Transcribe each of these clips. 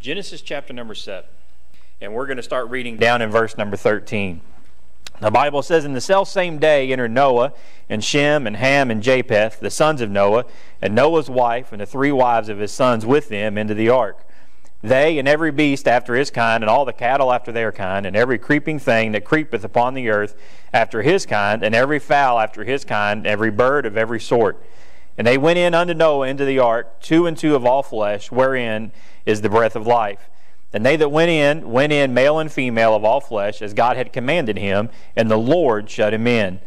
Genesis chapter number 7. And we're going to start reading down in verse number 13. The Bible says, In the self same day entered Noah, and Shem, and Ham, and Japheth, the sons of Noah, and Noah's wife, and the three wives of his sons with them into the ark. They and every beast after his kind, and all the cattle after their kind, and every creeping thing that creepeth upon the earth after his kind, and every fowl after his kind, every bird of every sort. And they went in unto Noah into the ark, two and two of all flesh, wherein is the breath of life. And they that went in, went in male and female of all flesh, as God had commanded him, and the Lord shut him in.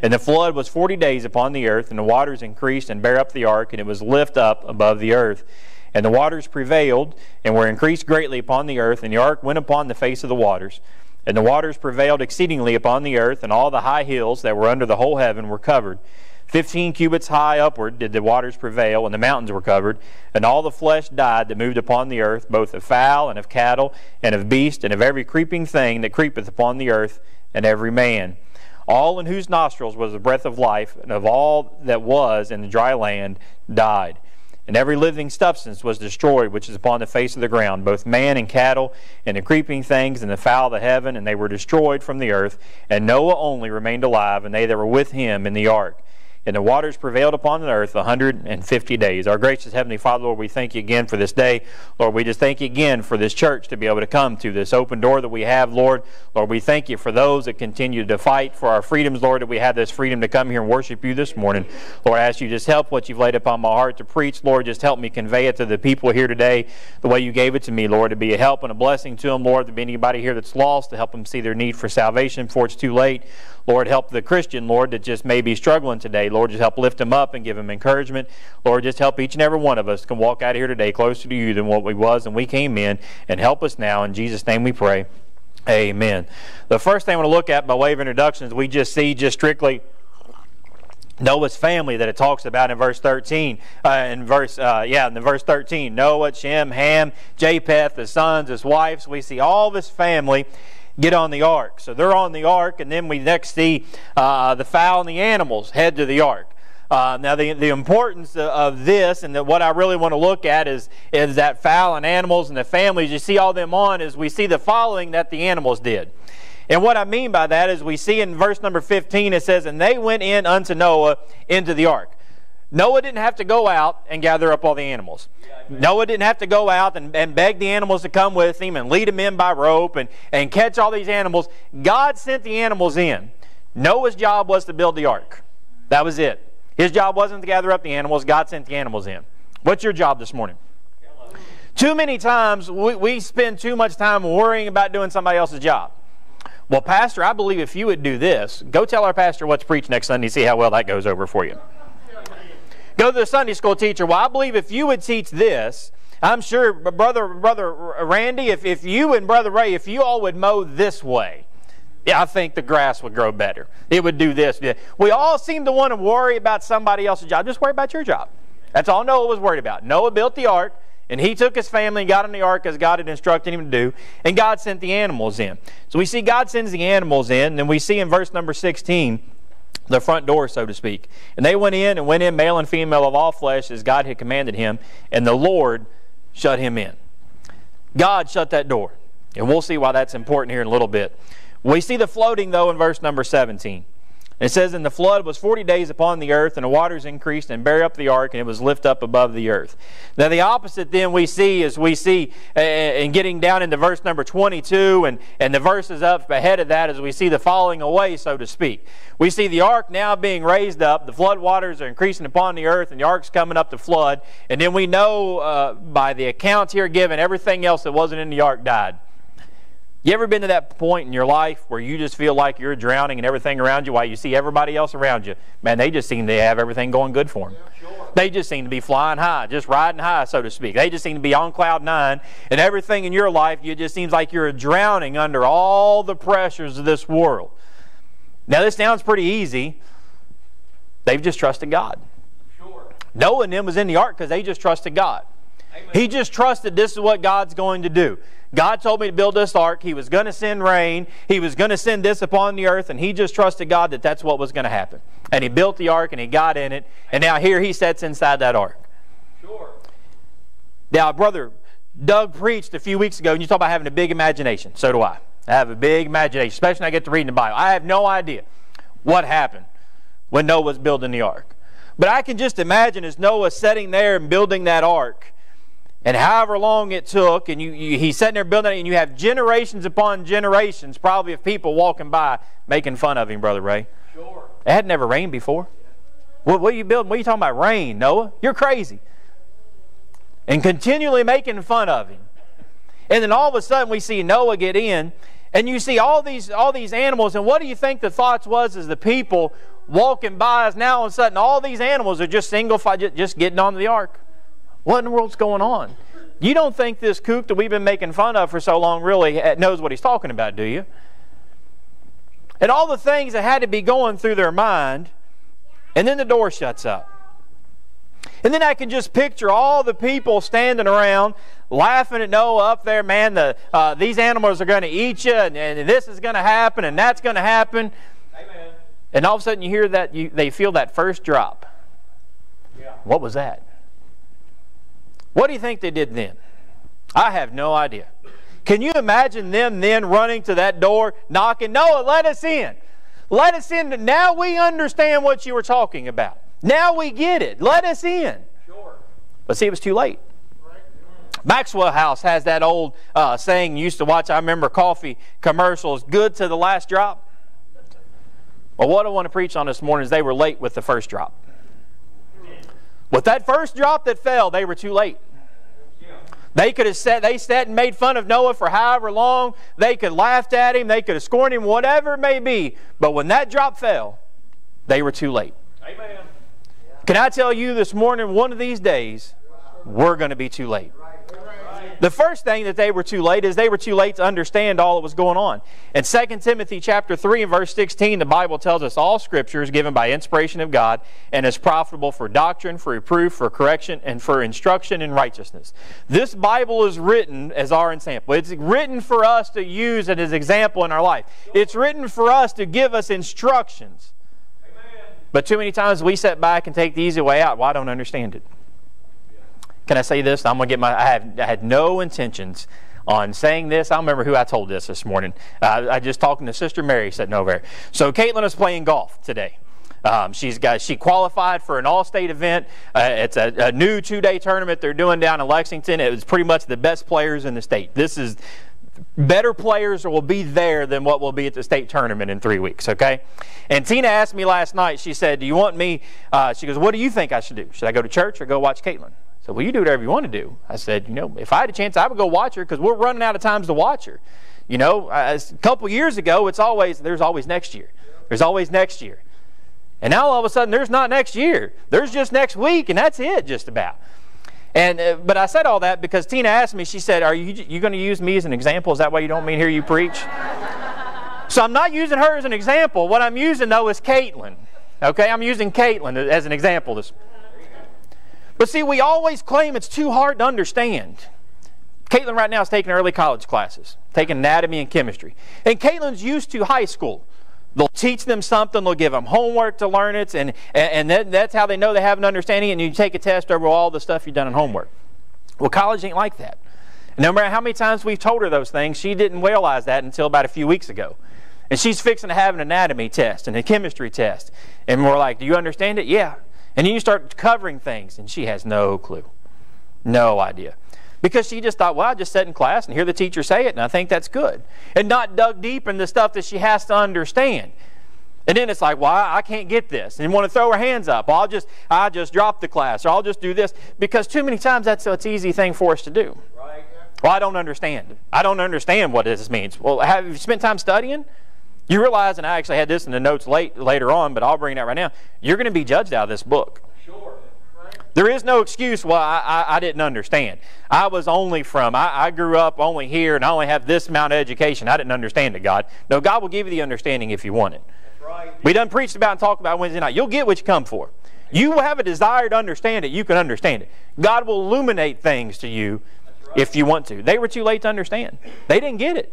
And the flood was forty days upon the earth, and the waters increased and bare up the ark, and it was lift up above the earth. And the waters prevailed, and were increased greatly upon the earth, and the ark went upon the face of the waters. And the waters prevailed exceedingly upon the earth, and all the high hills that were under the whole heaven were covered. Fifteen cubits high upward did the waters prevail, and the mountains were covered, and all the flesh died that moved upon the earth, both of fowl and of cattle, and of beast, and of every creeping thing that creepeth upon the earth, and every man. All in whose nostrils was the breath of life, and of all that was in the dry land died. And every living substance was destroyed which is upon the face of the ground, both man and cattle, and the creeping things, and the fowl of the heaven, and they were destroyed from the earth. And Noah only remained alive, and they that were with him in the ark and the waters prevailed upon the earth 150 days. Our gracious Heavenly Father, Lord, we thank you again for this day. Lord, we just thank you again for this church to be able to come to this open door that we have, Lord. Lord, we thank you for those that continue to fight for our freedoms, Lord, that we have this freedom to come here and worship you this morning. Lord, I ask you just help what you've laid upon my heart to preach. Lord, just help me convey it to the people here today the way you gave it to me, Lord, to be a help and a blessing to them, Lord, to be anybody here that's lost, to help them see their need for salvation before it's too late. Lord, help the Christian, Lord, that just may be struggling today. Lord, just help lift them up and give them encouragement. Lord, just help each and every one of us can walk out of here today closer to you than what we was and we came in. And help us now. In Jesus' name we pray. Amen. The first thing I want to look at by way of introductions, we just see just strictly Noah's family that it talks about in verse 13. Uh, in verse, uh, yeah, in the verse 13, Noah, Shem, Ham, Japheth, the sons, his wives. We see all this family get on the ark. So they're on the ark, and then we next see uh, the fowl and the animals head to the ark. Uh, now, the, the importance of this and the, what I really want to look at is, is that fowl and animals and the families. You see all them on is we see the following that the animals did. And what I mean by that is we see in verse number 15 it says, And they went in unto Noah into the ark. Noah didn't have to go out and gather up all the animals. Noah didn't have to go out and, and beg the animals to come with him and lead them in by rope and, and catch all these animals. God sent the animals in. Noah's job was to build the ark. That was it. His job wasn't to gather up the animals. God sent the animals in. What's your job this morning? Too many times we, we spend too much time worrying about doing somebody else's job. Well, Pastor, I believe if you would do this, go tell our pastor what to preach next Sunday, and see how well that goes over for you. Go to the Sunday school teacher. Well, I believe if you would teach this, I'm sure, brother, brother Randy, if, if you and brother Ray, if you all would mow this way, yeah, I think the grass would grow better. It would do this. We all seem to want to worry about somebody else's job. Just worry about your job. That's all Noah was worried about. Noah built the ark, and he took his family and got in the ark as God had instructed him to do, and God sent the animals in. So we see God sends the animals in, and then we see in verse number 16 the front door, so to speak. And they went in and went in, male and female of all flesh, as God had commanded him, and the Lord shut him in. God shut that door. And we'll see why that's important here in a little bit. We see the floating, though, in verse number 17. It says, And the flood was forty days upon the earth, and the waters increased and bare up the ark, and it was lift up above the earth. Now, the opposite then we see is we see, in getting down into verse number 22, and, and the verses up ahead of that, as we see the falling away, so to speak. We see the ark now being raised up, the flood waters are increasing upon the earth, and the ark's coming up to flood. And then we know uh, by the accounts here given, everything else that wasn't in the ark died. You ever been to that point in your life where you just feel like you're drowning and everything around you while you see everybody else around you? Man, they just seem to have everything going good for them. Yeah, sure. They just seem to be flying high, just riding high, so to speak. They just seem to be on cloud nine, and everything in your life, it just seems like you're drowning under all the pressures of this world. Now, this sounds pretty easy. They've just trusted God. Sure. Noah and them was in the ark because they just trusted God. Amen. He just trusted this is what God's going to do. God told me to build this ark. He was going to send rain. He was going to send this upon the earth, and he just trusted God that that's what was going to happen. And he built the ark, and he got in it, and now here he sits inside that ark. Sure. Now, brother, Doug preached a few weeks ago, and you talk about having a big imagination. So do I. I have a big imagination, especially when I get to reading the Bible. I have no idea what happened when Noah was building the ark. But I can just imagine as Noah sitting there and building that ark, and however long it took, and you, you, he's sitting there building it, and you have generations upon generations, probably of people walking by making fun of him, Brother Ray. Sure. It had never rained before. What, what are you building? What are you talking about? Rain, Noah? You're crazy. And continually making fun of him. And then all of a sudden we see Noah get in, and you see all these all these animals, and what do you think the thoughts was as the people walking by us now all of a sudden all these animals are just single just getting onto the ark. What in the world's going on? You don't think this kook that we've been making fun of for so long really knows what he's talking about, do you? And all the things that had to be going through their mind, and then the door shuts up. And then I can just picture all the people standing around laughing at Noah up there, man, the, uh, these animals are going to eat you, and, and this is going to happen, and that's going to happen. Amen. And all of a sudden you hear that, you, they feel that first drop. Yeah. What was that? What do you think they did then? I have no idea. Can you imagine them then running to that door, knocking, Noah, let us in. Let us in. Now we understand what you were talking about. Now we get it. Let us in. Sure. But see, it was too late. Maxwell House has that old uh, saying you used to watch. I remember coffee commercials, good to the last drop. Well, what I want to preach on this morning is they were late with the first drop. With that first drop that fell, they were too late. They could have sat, they sat and made fun of Noah for however long. They could have laughed at him. They could have scorned him, whatever it may be. But when that drop fell, they were too late. Amen. Can I tell you this morning, one of these days, we're going to be too late. The first thing that they were too late is they were too late to understand all that was going on. In 2 Timothy chapter 3 and verse 16, the Bible tells us all scripture is given by inspiration of God and is profitable for doctrine, for reproof, for correction, and for instruction in righteousness. This Bible is written as our example. It's written for us to use it as example in our life. It's written for us to give us instructions. But too many times we sit back and take the easy way out. Well, I don't understand it. Can I say this? I'm going to get my. I, have, I had no intentions on saying this. I don't remember who I told this this morning. Uh, I just talking to Sister Mary sitting over there. So Caitlin is playing golf today. Um, she's got she qualified for an all-state event. Uh, it's a, a new two-day tournament they're doing down in Lexington. It was pretty much the best players in the state. This is better players will be there than what will be at the state tournament in three weeks, okay? And Tina asked me last night, she said, Do you want me? Uh, she goes, What do you think I should do? Should I go to church or go watch Caitlin? Said, Well, you do whatever you want to do. I said, You know, if I had a chance, I would go watch her because we're running out of times to watch her. You know, a couple years ago, it's always, there's always next year. There's always next year. And now all of a sudden, there's not next year. There's just next week, and that's it, just about. And uh, but I said all that because Tina asked me. She said, "Are you you going to use me as an example? Is that why you don't mean hear you preach?" so I'm not using her as an example. What I'm using though is Caitlin. Okay, I'm using Caitlin as an example. This but see, we always claim it's too hard to understand. Caitlin right now is taking early college classes, taking anatomy and chemistry. And Caitlin's used to high school. They'll teach them something, they'll give them homework to learn it, and, and, that's how they know they have an understanding, and you take a test over all the stuff you've done in homework. Well, college ain't like that. And no matter how many times we've told her those things, she didn't realize that until about a few weeks ago. And she's fixing to have an anatomy test and a chemistry test. And we're like, Do you understand it? Yeah. And then you start covering things, and she has no clue. No idea. Because she just thought, well, I just sat in class and hear the teacher say it, and I think that's good. And not dug deep in the stuff that she has to understand. And then it's like, well, I can't get this. And want to throw her hands up. Well, I'll just, I'll just drop the class, or I'll just do this. Because too many times that's an easy thing for us to do. Right. Well, I don't understand. I don't understand what this means. Well, have you spent time studying? You realize, and I actually had this in the notes late, later on, but I'll bring it out right now. You're going to be judged out of this book. Sure. There is no excuse why I, I, I, didn't understand. I was only from, I, I, grew up only here and I only have this amount of education. I didn't understand it, God. No, God will give you the understanding if you want it. Right. We done preached about and talked about Wednesday night. You'll get what you come for. You will have a desire to understand it, you can understand it. God will illuminate things to you right. if you want to. They were too late to understand. They didn't get it.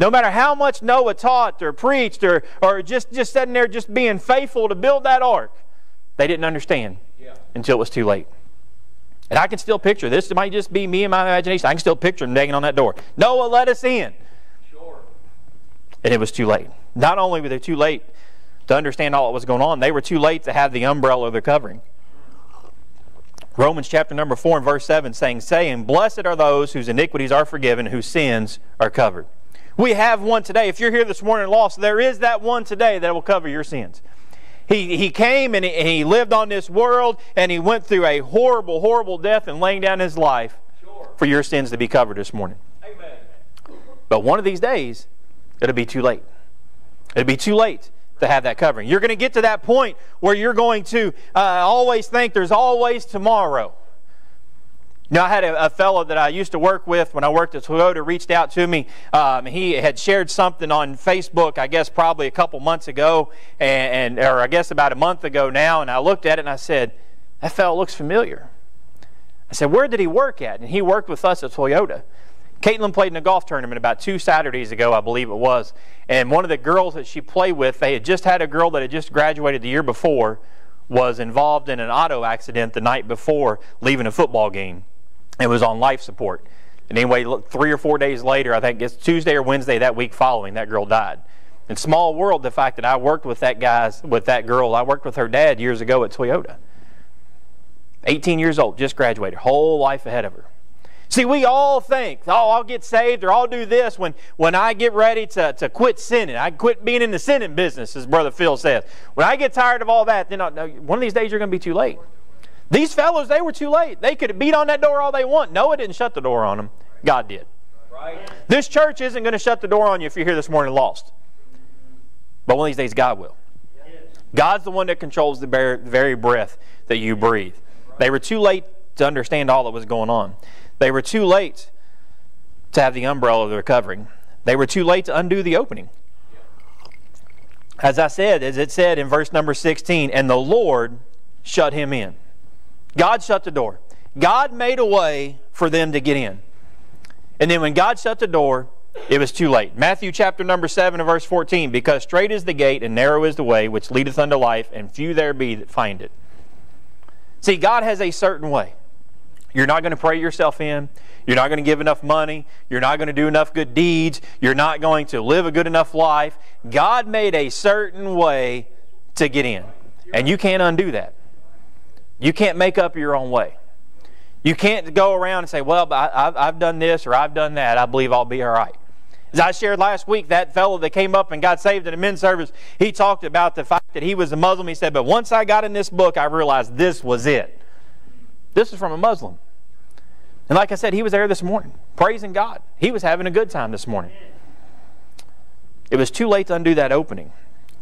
No matter how much Noah taught or preached or, or just, just sitting there just being faithful to build that ark, they didn't understand yeah. until it was too late. And I can still picture this. It might just be me and my imagination. I can still picture him banging on that door. Noah, let us in. Sure. And it was too late. Not only were they too late to understand all that was going on, they were too late to have the umbrella of their covering. Romans chapter number 4 and verse 7 saying, saying, Blessed are those whose iniquities are forgiven, whose sins are covered. We have one today. If you're here this morning lost, there is that one today that will cover your sins. He, he came and he, he lived on this world and he went through a horrible, horrible death and laying down his life sure. for your sins to be covered this morning. Amen. But one of these days, it'll be too late. It'll be too late to have that covering. You're going to get to that point where you're going to uh, always think there's always tomorrow. You know, I had a, a, fellow that I used to work with when I worked at Toyota reached out to me. Um, he had shared something on Facebook, I guess probably a couple months ago, and, and, or I guess about a month ago now. And I looked at it and I said, "That fellow looks familiar." I said, "Where did he work at?" And he worked with us at Toyota. Caitlin played in a golf tournament about two Saturdays ago, I believe it was. And one of the girls that she played with, they had just had a girl that had just graduated the year before, was involved in an auto accident the night before leaving a football game and was on life support. And anyway, three or four days later, I think it's Tuesday or Wednesday that week following, that girl died. In small world, the fact that I worked with that guy's, with that girl, I worked with her dad years ago at Toyota. 18 years old, just graduated, whole life ahead of her. See, we all think, oh, I'll get saved or I'll do this when, when I get ready to, to quit sinning. I quit being in the sinning business, as Brother Phil says. When I get tired of all that, then I'll, one of these days you're going to be too late. These fellows, they were too late. They could beat on that door all they want. Noah didn't shut the door on them. God did. Right. This church isn't going to shut the door on you if you're here this morning lost. But one of these days, God will. God's the one that controls the very breath that you breathe. They were too late to understand all that was going on. They were too late to have the umbrella of the recovering. They were too late to undo the opening. As I said, as it said in verse number 16, and the Lord shut him in. God shut the door. God made a way for them to get in. And then when God shut the door, it was too late. Matthew chapter number 7 and verse 14, because straight is the gate and narrow is the way which leadeth unto life, and few there be that find it. See, God has a certain way. You're not going to pray yourself in. You're not going to give enough money. You're not going to do enough good deeds. You're not going to live a good enough life. God made a certain way to get in. And you can't undo that. You can't make up your own way. You can't go around and say, well, I've done this or I've done that. I believe I'll be all right. As I shared last week, that fellow that came up and got saved in a men's service, he talked about the fact that he was a Muslim. He said, but once I got in this book, I realized this was it. This is from a Muslim. And like I said, he was there this morning, praising God. He was having a good time this morning. It was too late to undo that opening.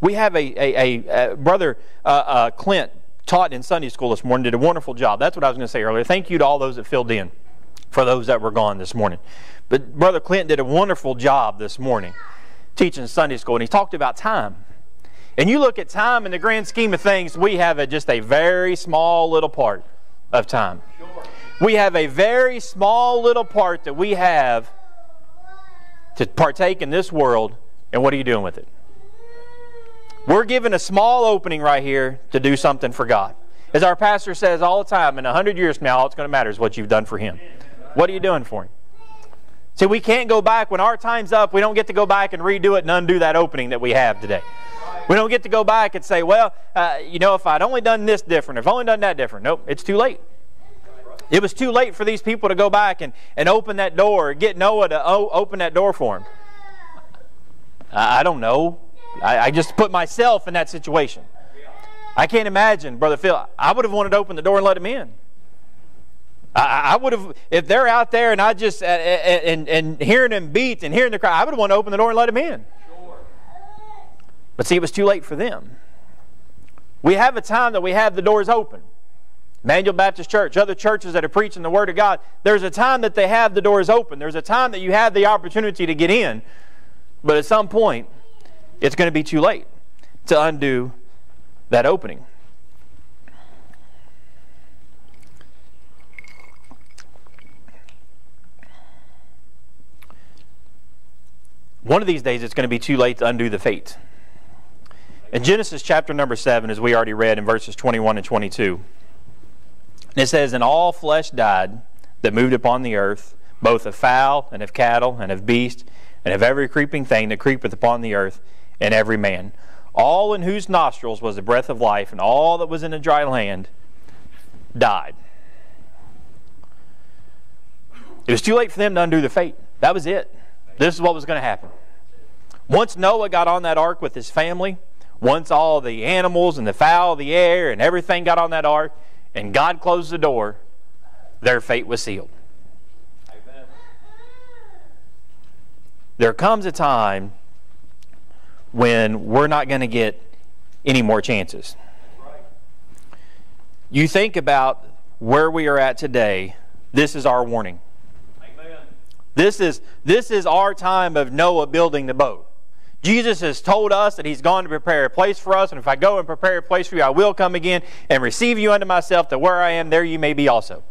We have a, a, a, a brother, uh, uh, Clint, taught in Sunday school this morning, did a wonderful job. That's what I was going to say earlier. Thank you to all those that filled in for those that were gone this morning. But Brother Clint did a wonderful job this morning teaching Sunday school, and he talked about time. And you look at time in the grand scheme of things, we have a, just a very small little part of time. Sure. We have a very small little part that we have to partake in this world, and what are you doing with it? We're given a small opening right here to do something for God. As our pastor says all the time, in a hundred years from now, all it's going to matter is what you've done for Him. What are you doing for Him? See, we can't go back. When our time's up, we don't get to go back and redo it and undo that opening that we have today. We don't get to go back and say, well, uh, you know, if I'd only done this different, if I'd only done that different. Nope, it's too late. It was too late for these people to go back and, and open that door, get Noah to open that door for him. I, I don't know. I, I just put myself in that situation. I can't imagine, Brother Phil. I would have wanted to open the door and let him in. I, I would have, if they're out there and I just, and, and, hearing them beat and hearing the cry, I would have wanted to open the door and let him in. Sure. But see, it was too late for them. We have a time that we have the doors open. Immanuel Baptist Church, other churches that are preaching the Word of God, there's a time that they have the doors open. There's a time that you have the opportunity to get in. But at some point, it's going to be too late to undo that opening. One of these days, it's going to be too late to undo the fate. In Genesis chapter number 7, as we already read in verses 21 and 22, It says, And all flesh died that moved upon the earth, both of fowl and of cattle and of beast and of every creeping thing that creepeth upon the earth, and every man. All in whose nostrils was the breath of life, and all that was in the dry land died. It was too late for them to undo the fate. That was it. This is what was going to happen. Once Noah got on that ark with his family, once all the animals and the fowl of the air and everything got on that ark, and God closed the door, their fate was sealed. Amen. There comes a time when we're not going to get any more chances. You think about where we are at today, this is our warning. Amen. This is, this is our time of Noah building the boat. Jesus has told us that He's gone to prepare a place for us, and if I go and prepare a place for you, I will come again and receive you unto myself, that where I am, there you may be also.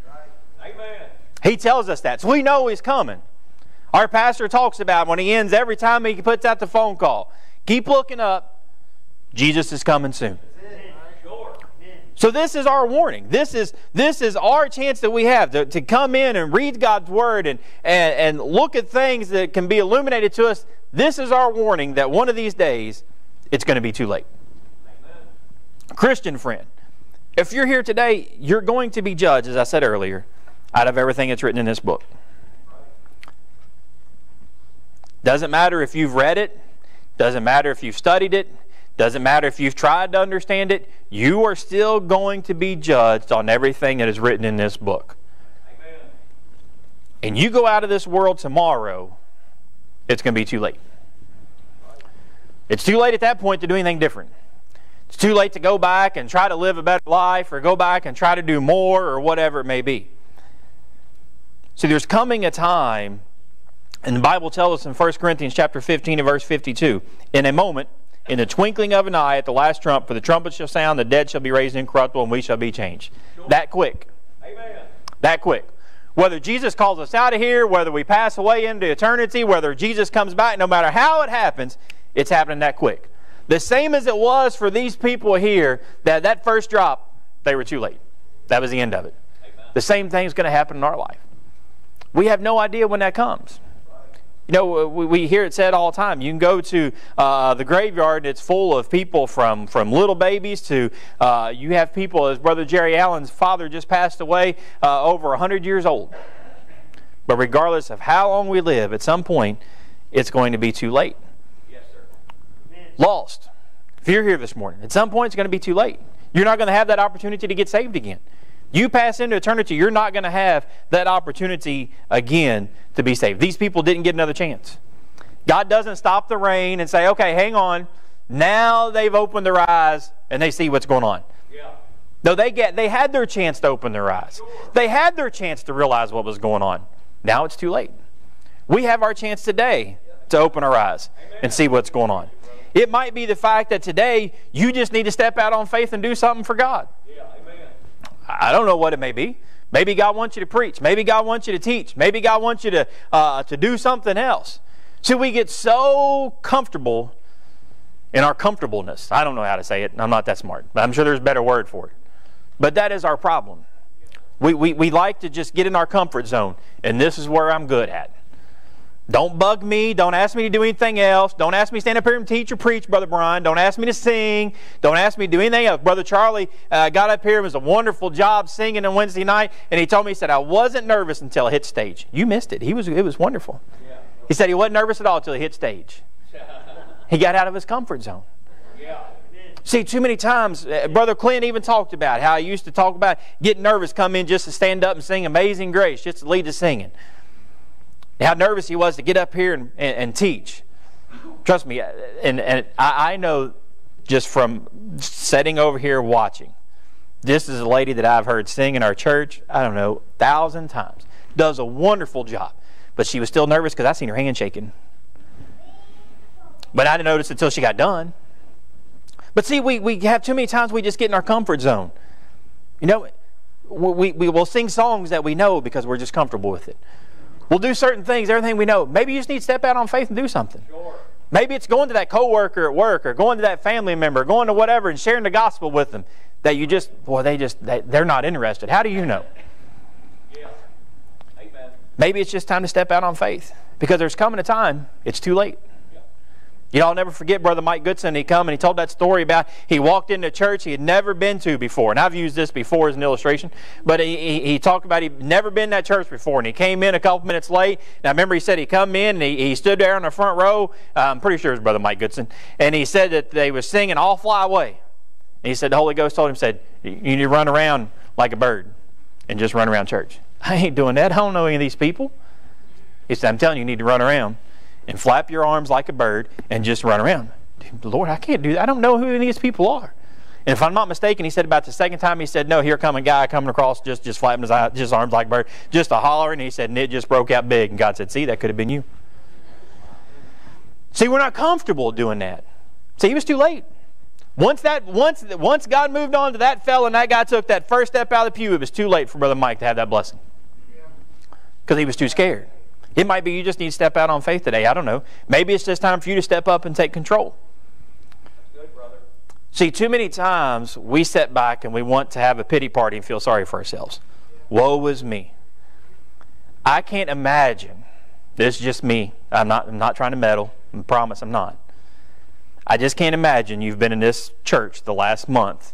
Amen. He tells us that. So we know He's coming. Our pastor talks about when he ends every time he puts out the phone call. Keep looking up. Jesus is coming soon. So this is our warning. This is this is our chance that we have to, to come in and read God's word and, and, and look at things that can be illuminated to us. This is our warning that one of these days it's going to be too late. Amen. Christian friend, if you're here today, you're going to be judged, as I said earlier, out of everything that's written in this book. Doesn't matter if you've read it, doesn't matter if you've studied it, doesn't matter if you've tried to understand it, you are still going to be judged on everything that is written in this book. Amen. And you go out of this world tomorrow, it's going to be too late. It's too late at that point to do anything different. It's too late to go back and try to live a better life or go back and try to do more or whatever it may be. See, there's coming a time, and the Bible tells us in 1 Corinthians chapter 15 and verse 52, in a moment, in the twinkling of an eye at the last trump, for the trumpet shall sound, the dead shall be raised incorruptible, and we shall be changed. That quick. Amen. That quick. Whether Jesus calls us out of here, whether we pass away into eternity, whether Jesus comes back, no matter how it happens, it's happening that quick. The same as it was for these people here, that that first drop, they were too late. That was the end of it. Amen. The same thing is going to happen in our life. We have no idea when that comes. You know, we, we hear it said all the time. You can go to uh, the graveyard, and it's full of people from, from little babies to uh, you have people, as Brother Jerry Allen's father just passed away, uh, over 100 years old. But regardless of how long we live, at some point, it's going to be too late. Yes, sir. Lost. If you're here this morning, at some point, it's going to be too late. You're not going to have that opportunity to get saved again. You pass into eternity, you're not going to have that opportunity again to be saved. These people didn't get another chance. God doesn't stop the rain and say, okay, hang on. Now they've opened their eyes and they see what's going on. Yeah. No, they get they had their chance to open their eyes. Sure. They had their chance to realize what was going on. Now it's too late. We have our chance today to open our eyes Amen. and see what's going on. It might be the fact that today you just need to step out on faith and do something for God. I don't know what it may be. Maybe God wants you to preach. Maybe God wants you to teach. Maybe God wants you to, uh, to do something else. See, we get so comfortable in our comfortableness. I don't know how to say it. I'm not that smart. But I'm sure there's a better word for it. But that is our problem. We, we, we like to just get in our comfort zone, and this is where I'm good at. Don't bug me. Don't ask me to do anything else. Don't ask me to stand up here and teach or preach, Brother Brian. Don't ask me to sing. Don't ask me to do anything else. Brother Charlie uh, got up here. It was a wonderful job singing on Wednesday night, and he told me, he said, I wasn't nervous until I hit stage. You missed it. He was, it was wonderful. Yeah. He said he wasn't nervous at all until he hit stage. he got out of his comfort zone. Yeah. See, too many times, uh, Brother Clint even talked about how he used to talk about getting nervous, come in just to stand up and sing Amazing Grace, just to lead the singing how nervous he was to get up here and, and, and teach. Trust me, and, and I, I know just from sitting over here watching, this is a lady that I've heard sing in our church, I don't know, a thousand times. Does a wonderful job. But she was still nervous because I seen her hand shaking. But I didn't notice until she got done. But see, we, we have too many times we just get in our comfort zone. You know, we, we will sing songs that we know because we're just comfortable with it. We'll do certain things, everything we know. Maybe you just need to step out on faith and do something. Sure. Maybe it's going to that coworker at work or going to that family member, going to whatever and sharing the gospel with them. that you just, boy, they just, they, they're not interested. How do you know? Yeah. Amen. Maybe it's just time to step out on faith because there's coming a time it's too late. You know, I'll never forget Brother Mike Goodson. He come and he told that story about he walked into a church he had never been to before. And I've used this before as an illustration. But he, he, he talked about he'd never been that church before. And he came in a couple minutes late. And I remember he said he come in and he, he stood there in the front row. Uh, I'm pretty sure it was Brother Mike Goodson. And he said that they was singing I'll Fly Away. And he said the Holy Ghost told him, said, you need to run around like a bird and just run around church. I ain't doing that. I don't know any of these people. He said, I'm telling you, you need to run around and flap your arms like a bird and just run around. Lord, I can't do that. I don't know who any of these people are. And if I'm not mistaken, he said about the second time, he said, No, here come a guy coming across just, just flapping his, eye, just arms like a bird, just a holler. And he said, And it just broke out big. And God said, See, that could have been you. See, we're not comfortable doing that. See, he was too late. Once that once once God moved on to that fella and that guy took that first step out of the pew, it was too late for Brother Mike to have that blessing. Because he was too scared. It might be you just need to step out on faith today. I don't know. Maybe it's just time for you to step up and take control. Good, brother. See, too many times we sit back and we want to have a pity party and feel sorry for ourselves. Woe is me. I can't imagine. This is just me. I'm not, I'm not trying to meddle. I promise I'm not. I just can't imagine you've been in this church the last month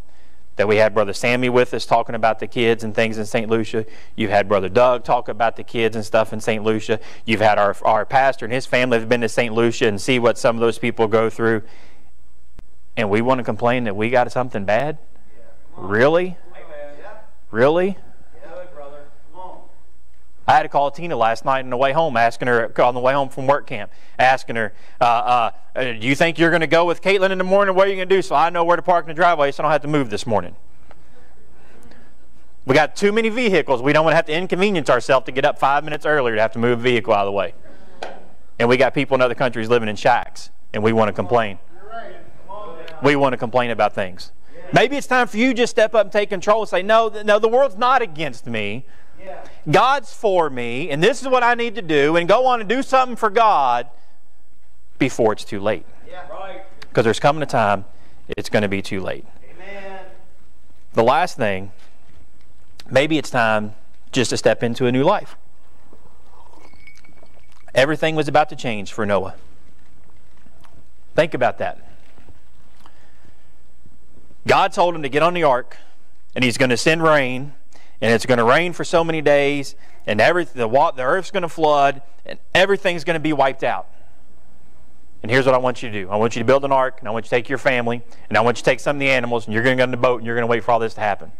that we had Brother Sammy with us talking about the kids and things in St. Lucia. You've had Brother Doug talk about the kids and stuff in St. Lucia. You've had our, our pastor and his family have been to St. Lucia and see what some of those people go through. And we want to complain that we got something bad? Really? Really? Good, brother. Come on. I had to call Tina last night on the way home, asking her on the way home from work camp, asking her, uh, uh, uh, "Do you think you're going to go with Caitlin in the morning? What are you going to do so I know where to park in the driveway so I don't have to move this morning?" We got too many vehicles. We don't want to have to inconvenience ourselves to get up five minutes earlier to have to move a vehicle out of the way. And we got people in other countries living in shacks, and we want to complain. We want to complain about things. Maybe it's time for you to just step up and take control and say, "No, no, the world's not against me." God's for me, and this is what I need to do, and go on and do something for God before it's too late. Yeah. Right. Because there's coming a time it's going to be too late. Amen. The last thing, maybe it's time just to step into a new life. Everything was about to change for Noah. Think about that. God told him to get on the ark, and He's going to send rain, and it's going to rain for so many days, and every, the, the earth's going to flood, and everything's going to be wiped out. And here's what I want you to do I want you to build an ark, and I want you to take your family, and I want you to take some of the animals, and you're going to go in the boat, and you're going to wait for all this to happen.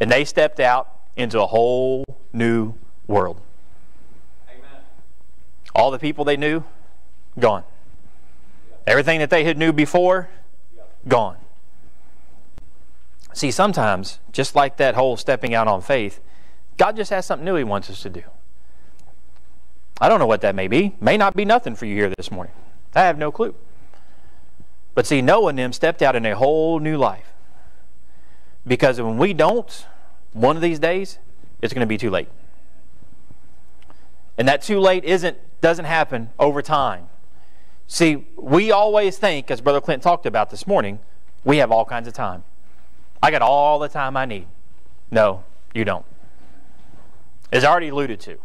And they stepped out into a whole new world. Amen. All the people they knew, gone. Everything that they had knew before, gone. See, sometimes, just like that whole stepping out on faith, God just has something new He wants us to do. I don't know what that may be. May not be nothing for you here this morning. I have no clue. But see, Noah and them stepped out in a whole new life. Because when we don't, one of these days, it's going to be too late. And that too late isn't doesn't happen over time. See, we always think, as Brother Clint talked about this morning, we have all kinds of time. I got all the time I need. No, you don't. As I already alluded to,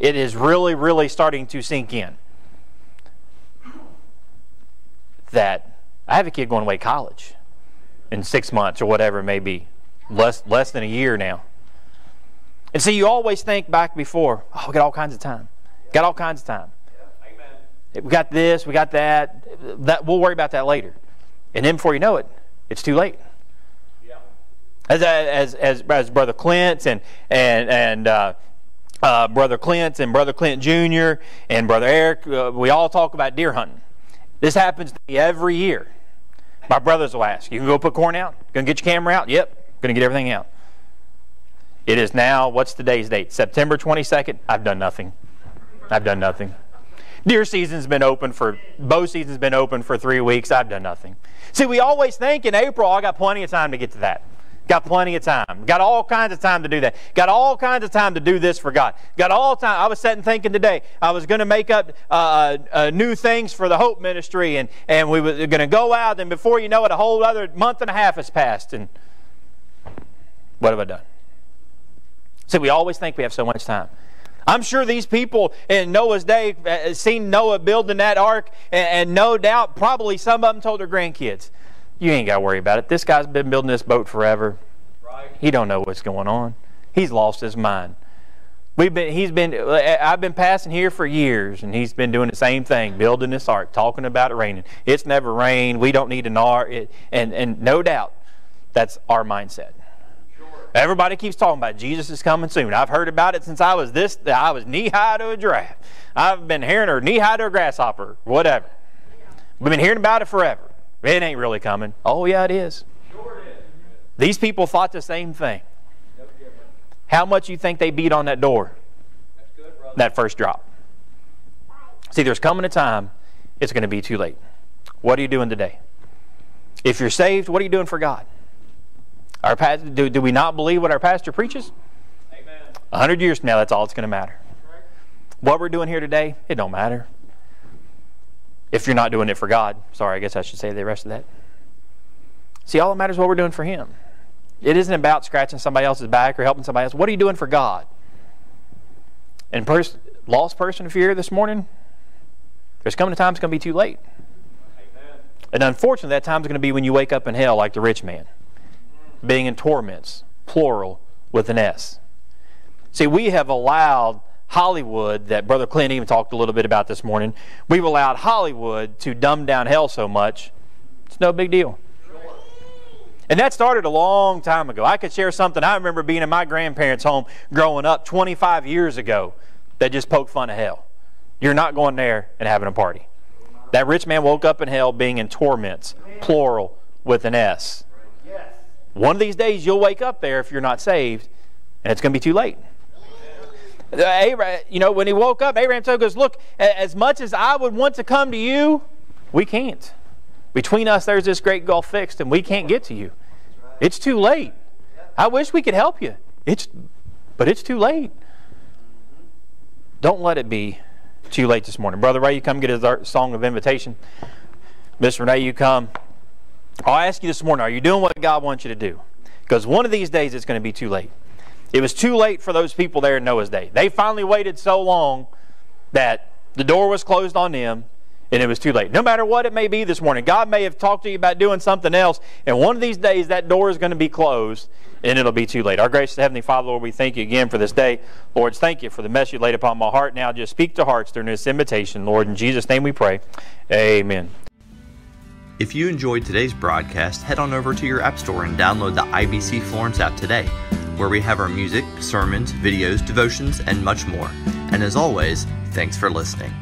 it is really, really starting to sink in that I have a kid going away to college in six months or whatever it may be, less less than a year now. And see, you always think back before, oh, we got all kinds of time, got all kinds of time. Amen. We got this, we got that. That we'll worry about that later. And then before you know it, it's too late. As as as, as Brother Clint and and and uh, uh, Brother Clint and Brother Clint Jr. and Brother Eric, uh, we all talk about deer hunting. This happens to me every year. My brothers will ask, "You can go put corn out? Gonna get your camera out? Yep, gonna get everything out." It is now. What's today's date? September twenty second. I've done nothing. I've done nothing. Deer season's been open for bow season's been open for three weeks. I've done nothing. See, we always think in April I got plenty of time to get to that. Got plenty of time. Got all kinds of time to do that. Got all kinds of time to do this for God. Got all time. I was sitting thinking today, I was going to make up uh, uh, uh, new things for the Hope Ministry, and, and we were going to go out, and before you know it, a whole other month and a half has passed. And what have I done? See, we always think we have so much time. I'm sure these people in Noah's day uh, seen Noah building that ark, and, and no doubt, probably some of them told their grandkids, "You ain't got to worry about it. This guy's been building this boat forever. Right. He don't know what's going on. He's lost his mind." We've been, he's been, I've been passing here for years, and he's been doing the same thing, building this ark, talking about it raining. It's never rained. We don't need an ark, it, and and no doubt, that's our mindset. Everybody keeps talking about Jesus is coming soon. I've heard about it since I was this. I was knee high to a giraffe. I've been hearing her knee high to a grasshopper. Whatever. We've been hearing about it forever. It ain't really coming. Oh yeah, it is. Sure it is. These people thought the same thing. No. How much you think they beat on that door? Good. That first drop. See, there's coming a time it's going to be too late. What are you doing today? If you're saved, what are you doing for God? Our pastor, do, do we not believe what our pastor preaches? Amen. A hundred years from now, that's all it's going to matter. What we're doing here today, it don't matter. If you're not doing it for God, sorry, I guess I should say the rest of that. See, all that matters is what we're doing for Him. It isn't about scratching somebody else's back or helping somebody else. What are you doing for God? And pers- lost person, if you're here this morning, there's coming a time it's going to be too late. Amen. And unfortunately, that time is going to be when you wake up in hell like the rich man, being in torments, plural, with an S. See, we have allowed Hollywood, that Brother Clint even talked a little bit about this morning, we've allowed Hollywood to dumb down hell so much, it's no big deal. And that started a long time ago. I could share something. I remember being in my grandparents' home growing up 25 years ago that just poked fun of hell. You're not going there and having a party. That rich man woke up in hell being in torments, plural, with an S. One of these days you'll wake up there if you're not saved, and it's going to be too late. Uh, you know, when he woke up, Abraham told goes, Look, as much as I would want to come to you, we can't. Between us, there's this great gulf fixed, and we can't get to you. It's too late. I wish we could help you. It's, but it's too late. Don't let it be too late this morning. Brother Ray, you come get his art- song of invitation. Miss Renee, you come. I'll ask you this morning, are you doing what God wants you to do? Because one of these days it's going to be too late. It was too late for those people there in Noah's day. They finally waited so long that the door was closed on them and it was too late. No matter what it may be this morning, God may have talked to you about doing something else, and one of these days that door is going to be closed and it'll be too late. Our gracious Heavenly Father, Lord, we thank you again for this day. Lord, thank you for the message you laid upon my heart. Now just speak to hearts during this invitation. Lord, in Jesus' name we pray. Amen. If you enjoyed today's broadcast, head on over to your App Store and download the IBC Florence app today, where we have our music, sermons, videos, devotions, and much more. And as always, thanks for listening.